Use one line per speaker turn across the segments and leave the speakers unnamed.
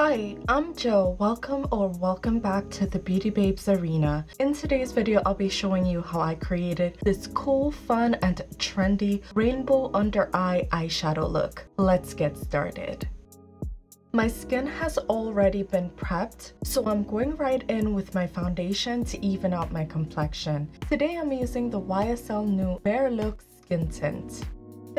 Hi, I'm Jill. Welcome or welcome back to the Beauty Babes Arena. In today's video, I'll be showing you how I created this cool, fun, and trendy rainbow under eye eyeshadow look. Let's get started. My skin has already been prepped, so I'm going right in with my foundation to even out my complexion. Today I'm using the YSL Nu Bare Look Skin Tint.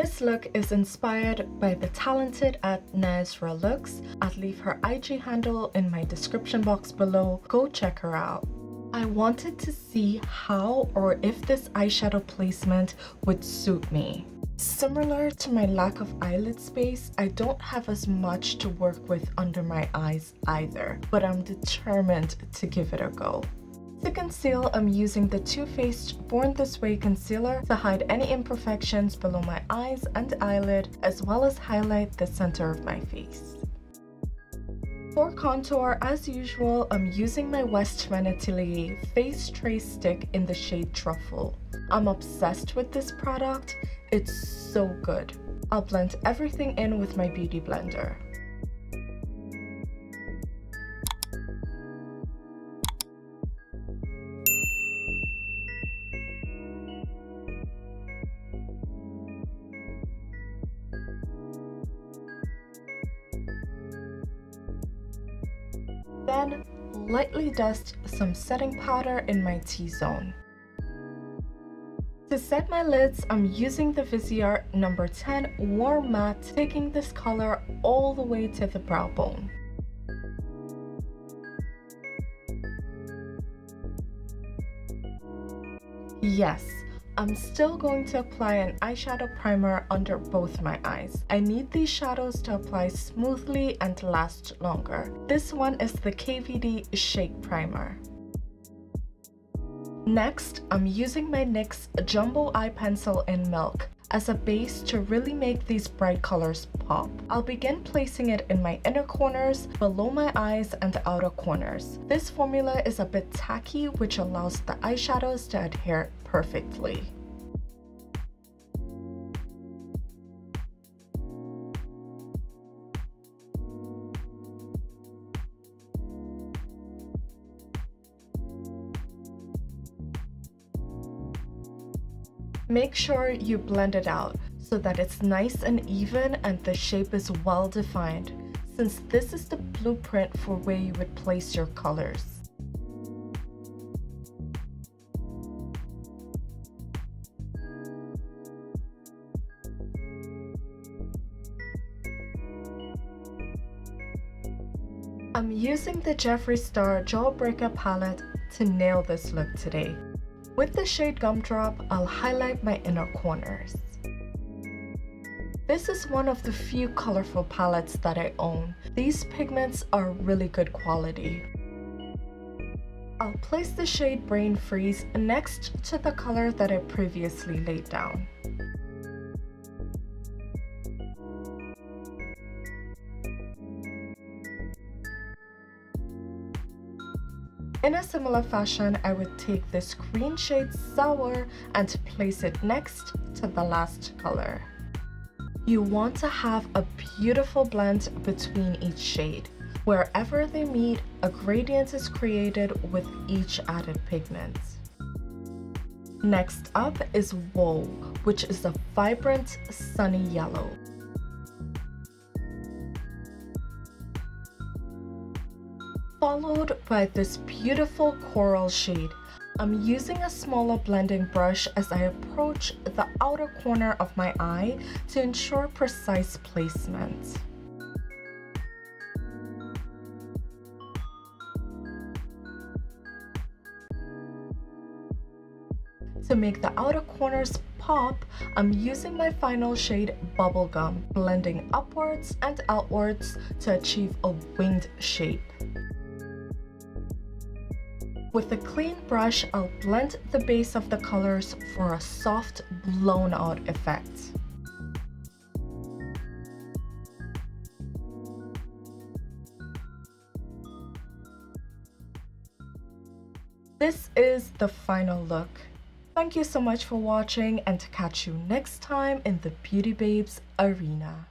This look is inspired by the talented at Naezrah Looks. I'll leave her IG handle in my description box below. Go check her out. I wanted to see how or if this eyeshadow placement would suit me. Similar to my lack of eyelid space, I don't have as much to work with under my eyes either, but I'm determined to give it a go. To conceal, I'm using the Too Faced Born This Way concealer to hide any imperfections below my eyes and eyelid, as well as highlight the center of my face. For contour, as usual, I'm using my Westman Atelier Face Trace Stick in the shade Truffle. I'm obsessed with this product, it's so good. I'll blend everything in with my Beauty Blender. Then lightly dust some setting powder in my T-zone. To set my lids, I'm using the Viseart number 10 Warm Matte, taking this color all the way to the brow bone. Yes, I'm still going to apply an eyeshadow primer under both my eyes. I need these shadows to apply smoothly and last longer. This one is the KVD Shake Primer. Next, I'm using my NYX Jumbo Eye Pencil in Milk as a base to really make these bright colors pop. I'll begin placing it in my inner corners, below my eyes, and the outer corners. This formula is a bit tacky, which allows the eyeshadows to adhere perfectly. Make sure you blend it out so that it's nice and even and the shape is well defined since this is the blueprint for where you would place your colors. I'm using the Jeffree Star Jawbreaker palette to nail this look today. With the shade Gumdrop, I'll highlight my inner corners. This is one of the few colorful palettes that I own. These pigments are really good quality. I'll place the shade Brain Freeze next to the color that I previously laid down. In a similar fashion, I would take this green shade Sour and place it next to the last color. You want to have a beautiful blend between each shade. Wherever they meet, a gradient is created with each added pigment. Next up is Wool, which is a vibrant sunny yellow. Followed by this beautiful coral shade. I'm using a smaller blending brush as I approach the outer corner of my eye to ensure precise placement. To make the outer corners pop, I'm using my final shade Bubblegum, blending upwards and outwards to achieve a winged shape. With a clean brush, I'll blend the base of the colors for a soft, blown out effect. This is the final look. Thank you so much for watching and to catch you next time in the Beauty Babes arena.